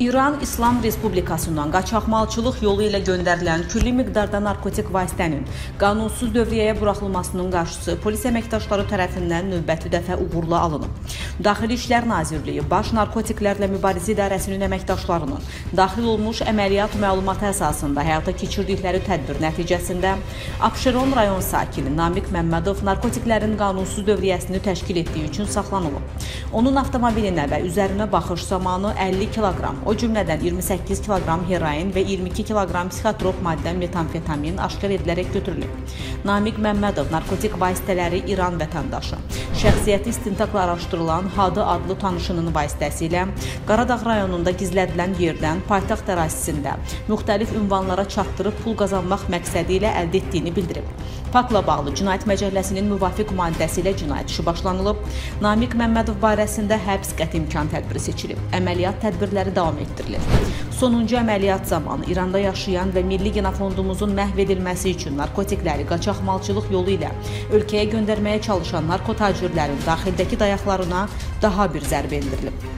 İran İslam Respublikasından qaçaqmalçılıq yolu ilə göndərilən külli miqdarda narkotik vasitənin qanunsuz dövriyyəyə buraxılmasının qarşısı polis əməkdaşları tərəfindən növbəti dəfə uğurla alınıb. Daxili İşlər Nazirliyi Baş Narkotiklərlə Mübarizə İdarəsinin əməkdaşlarının daxil olmuş əməliyyat məlumatı əsasında həyata keçirdikləri tədbir nəticəsində Abşeron rayon sakini Namiq Məmmədov narkotiklərin qanunsuz dövriyyəsini təşkil etdiyi üçün saxlanılıb. Onun avtomobilinə və üzərinə baxış zamanı 50 kiloqram o cümlədən 28 kiloqram heroin və 22 kiloqram psixotrop maddə metamfetamin aşkar edilərək götürülüb. Namiq Məmmədov narkotik vasitələri İran vətəndaşı, şəxsiyyəti istintaqla araşdırılan Hadı adlı tanışının vasitəsilə Qaradağ rayonunda gizlədilən yerdən paytaxt ərazisində müxtəlif ünvanlara çatdırıb pul qazanmaq məqsədi ilə əldə etdiyini bildirib. Faktla bağlı Cinayət Məcəlləsinin müvafiq maddəsi ilə cinayət işi başlanılıb. Namiq Məmmədov barəsində həbs qəti imkan tədbiri seçilib. Əməliyyat tədbirləri davam etdirilir. Sonuncu əməliyyat zamanı İranda yaşayan və milli genofondumuzun məhv edilməsi üçün narkotikləri qaçaqmalçılıq yolu ilə ölkəyə göndərməyə çalışan narkotacirlərin daxildəki dayaqlarına daha bir zərbə endirilib.